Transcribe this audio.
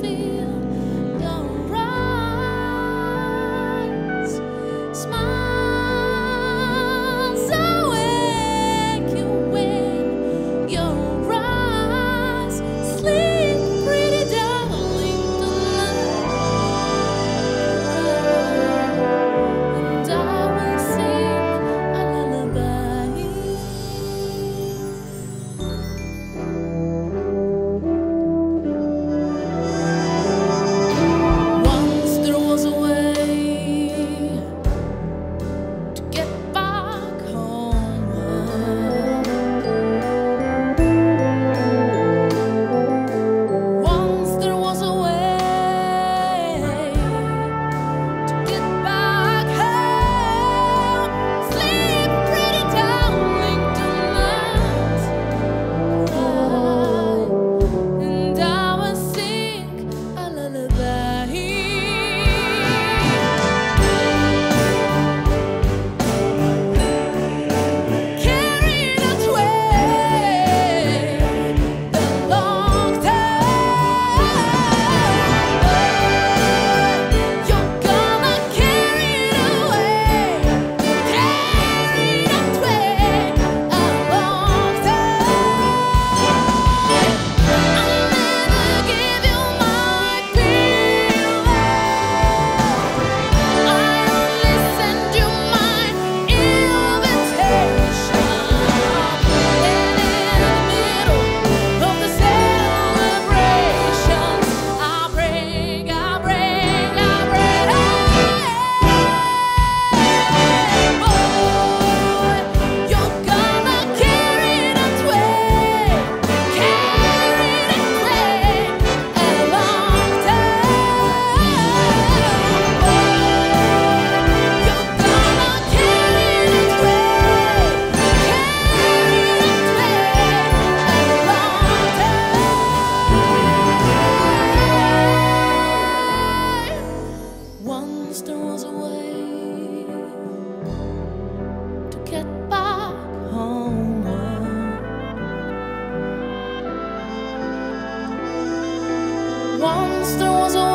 feel Once there was a way to get back home. Once there was a